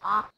啊。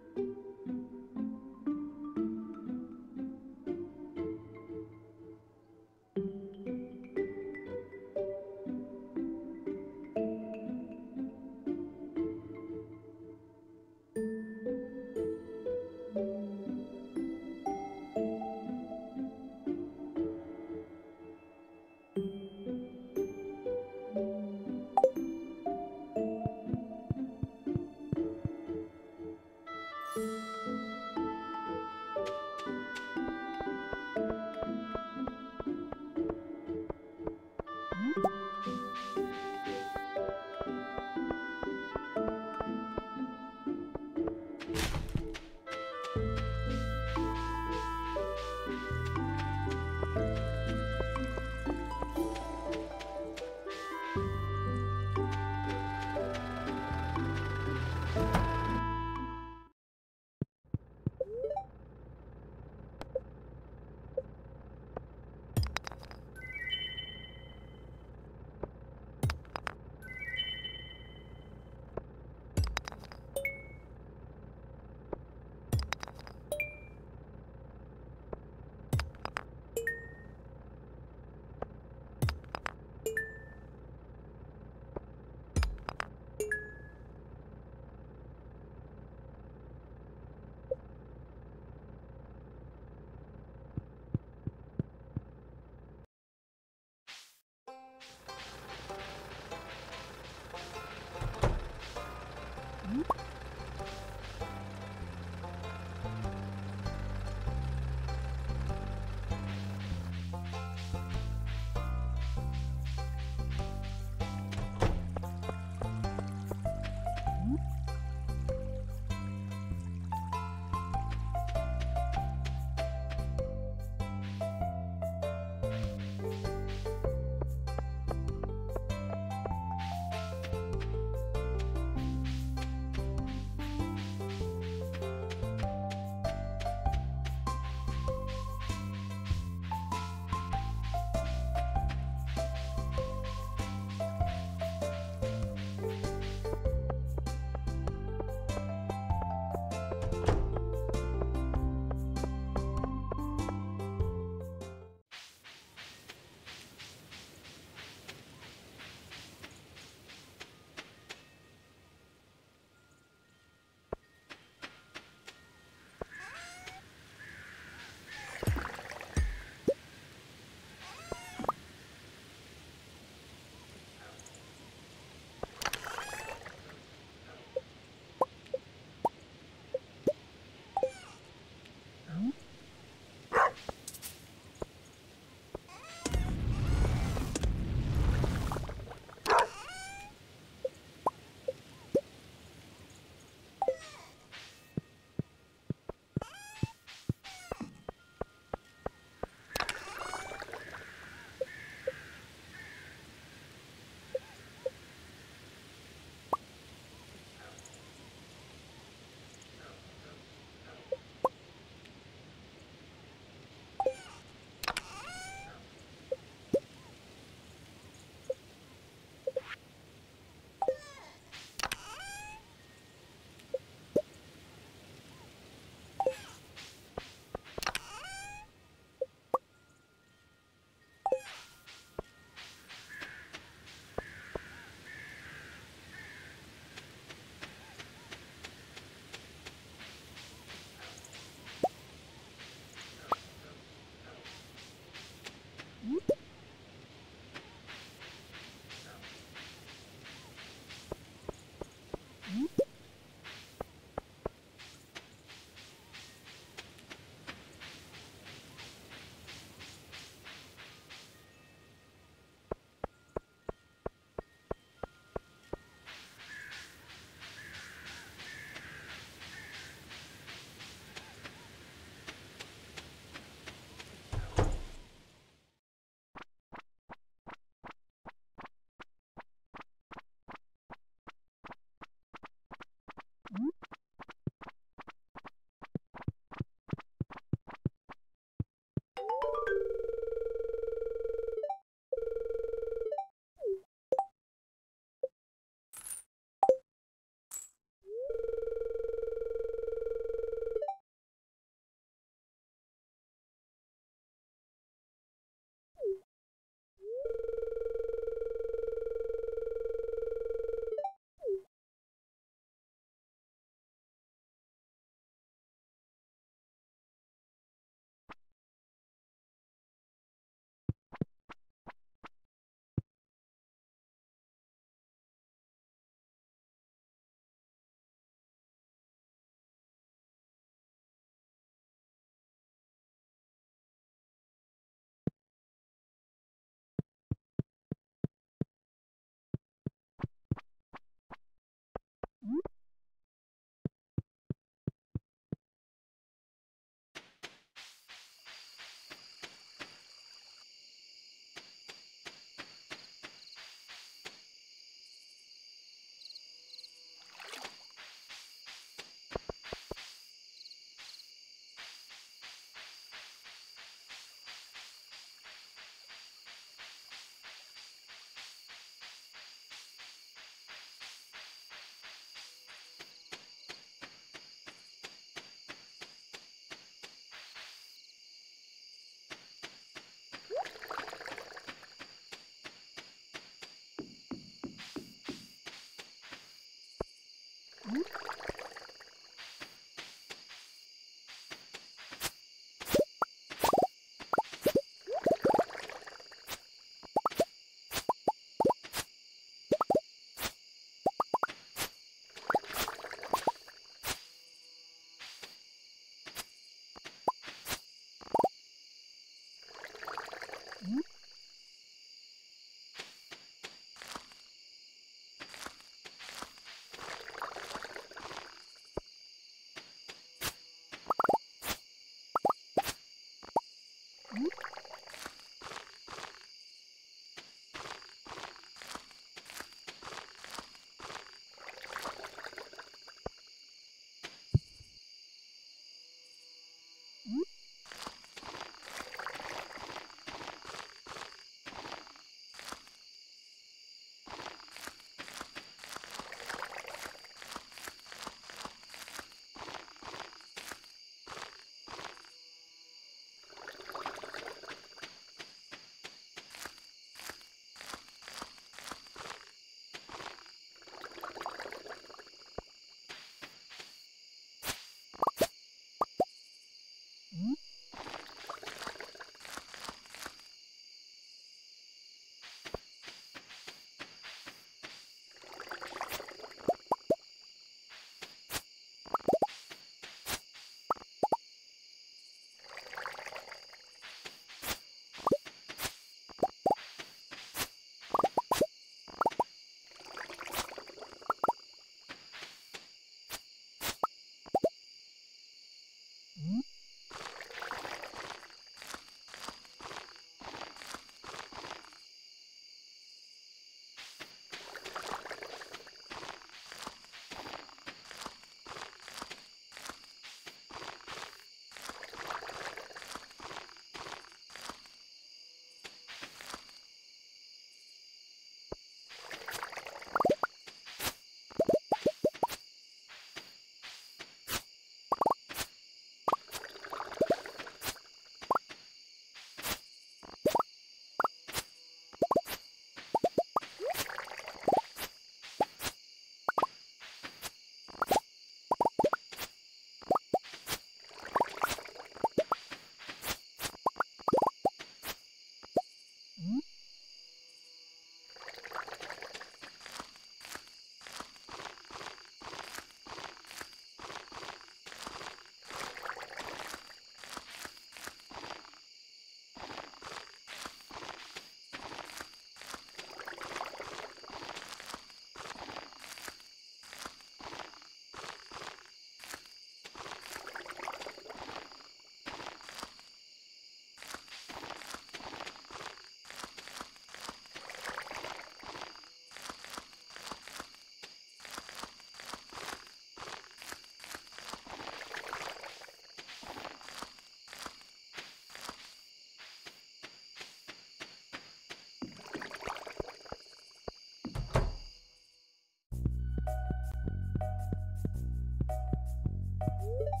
아.